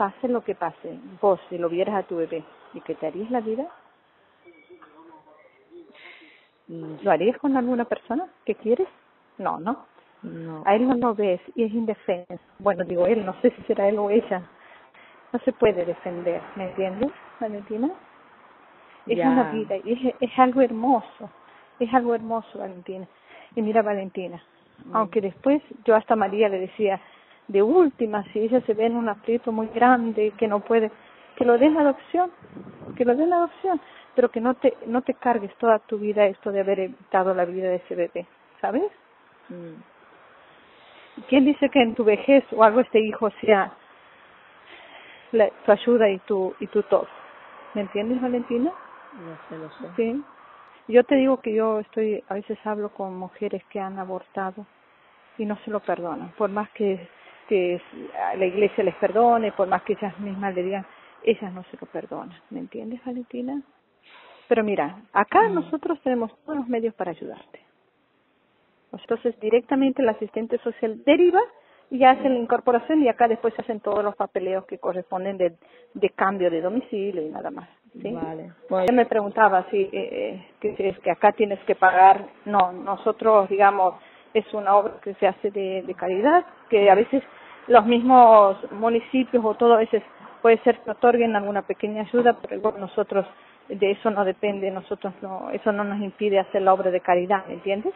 pase lo que pase, vos si lo vieras a tu bebé, ¿y que te harías la vida? ¿Lo harías con alguna persona que quieres? No, no. No. A él no lo ves y es indefenso. Bueno, digo él, no sé si será él o ella. No se puede defender, ¿me entiendes, Valentina? Es Ya. una vida y es, es algo hermoso, es algo hermoso, Valentina. Y mira, Valentina, Mm. aunque después yo hasta María le decía, de última, si ella se ve en un aprieto muy grande que no puede, que lo den la adopción, que lo den la adopción, pero que no te, no te cargues toda tu vida esto de haber evitado la vida de ese bebé, ¿sabes? Mm. ¿Quién dice que en tu vejez o algo este hijo sea la- tu ayuda y tu y tu todo? ¿Me entiendes, Valentina? No sé, lo sé. Sí. Yo te digo que yo estoy, a veces hablo con mujeres que han abortado y no se lo perdonan, por más que, que a la iglesia les perdone, por más que ellas mismas le digan, ellas no se lo perdonan, ¿me entiendes, Valentina? Pero mira, acá Mm. nosotros tenemos todos los medios para ayudarte. Entonces, directamente el asistente social deriva y hace la incorporación y acá después se hacen todos los papeleos que corresponden de, de cambio de domicilio y nada más. ¿sí? Vale. Ella me preguntaba si eh, eh, que es que acá tienes que pagar. No, nosotros, digamos, es una obra que se hace de, de caridad, que a veces los mismos municipios o todo a veces puede ser que otorguen alguna pequeña ayuda, pero igual nosotros de eso no depende, nosotros no, eso no nos impide hacer la obra de caridad, ¿me entiendes?